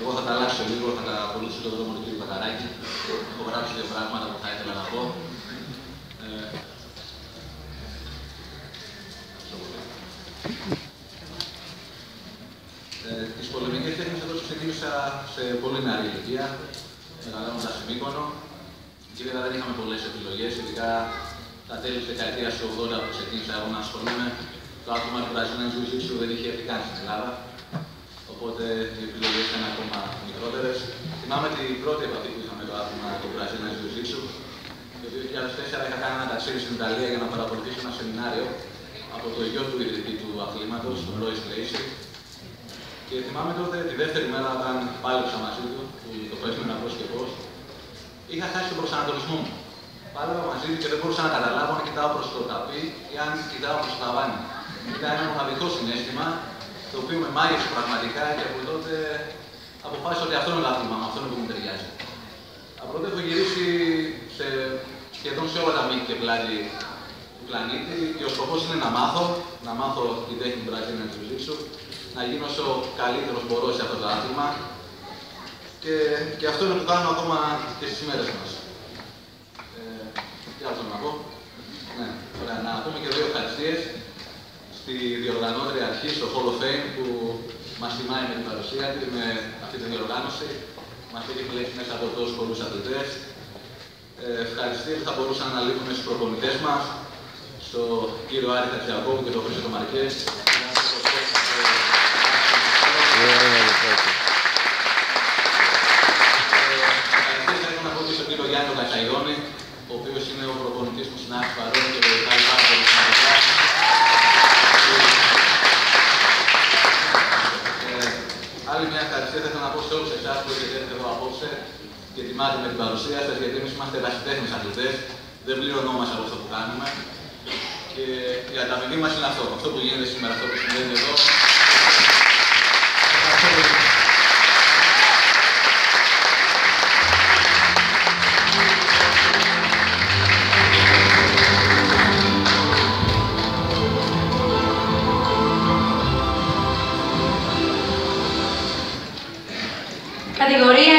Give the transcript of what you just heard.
Εγώ θα τα αλλάξω λίγο, θα τα ακολουθήσω το δρόμο του κ. Παταράκη. Έχω γράψει δύο πράγματα που θα ήθελα να πω. Ε, ε, τις πολεμικές τέχνες εγώ ξεκίνησα σε πολύ νεαρή ηλικία, μεγαλώνοντας σε Μύκονο. Εκεί βέβαια δεν είχαμε πολλές επιλογές, ειδικά τα τέλη της δεκαετίας του 80 που ξεκίνησα εγώ να ασχολούμαι. Το άτομο του Βραζίνας Jiu δεν είχε έρθει καν στην Ελλάδα. Οπότε οι επιλογέ ήταν ακόμα μικρότερες. Θυμάμαι την πρώτη επαφή που είχαμε το άθλημα του Brazilian Jiu-Jitsu. Το 2004 είχα κάνει ένα ταξίδι στην Ιταλία για να παρακολουθήσω ένα σεμινάριο από το γιο του ιδρυτή του αθλήματος, τον Royce Lacey. Και θυμάμαι τότε τη δεύτερη μέρα όταν πάλεψα μαζί του, που το περίμενα πώ και πώ, είχα χάσει τον προσανατολισμό μου. Πάλευα μαζί του και δεν μπορούσα να καταλάβω αν κοιτάω προς το ταπί ή αν κοιτάω προς το ταβάνι. Ήταν ένα μοναδικό συνέστημα το οποίο με μάγεψε πραγματικά και από τότε αποφάσισα ότι αυτό είναι το άθλημα αυτό είναι που μου ταιριάζει. Από τότε έχω γυρίσει σε, σχεδόν σε όλα τα μήκη και πλάτη του πλανήτη και ο σκοπός είναι να μάθω, να μάθω την τέχνη του Brazilian Jiu-Jitsu, να γίνω όσο καλύτερος μπορώ σε αυτό το άθλημα και, και αυτό είναι που κάνω ακόμα και στις μέρες μας. Ε, τι άλλο να πω; Ναι, ωραία, να πούμε και δύο ευχαριστίες στη διοργανώτρια αρχή, στο Hall of Fame, που μας τιμάει με την παρουσία της, με αυτή τη διοργάνωση. Μας έχει πλέξει μέσα από τόσους πολλούς αθλητές. Ε, ευχαριστήρια θα μπορούσαν να λείπουν στους προπονητές μας, στον κύριο Άρη Χατζιακόπου και τον Χρήστο Μαρκέ. Ευχαριστήρια θέλω να πω και στον κύριο Γιάννη Κατσαϊόνη, ο οποίος είναι ο προπονητής μου στην Άκη Άλλη μια ευχαριστία θα ήθελα να πω σε όλους εσάς που έχετε έρθει εδώ απόψε και τιμάτε με την παρουσία σας, γιατί εμείς είμαστε ερασιτέχνε αθλητές, δεν πληρωνόμαστε από αυτό που κάνουμε. Και η ανταμοιβή μας είναι αυτό. Αυτό που γίνεται σήμερα, αυτό που συμβαίνει εδώ. Categoría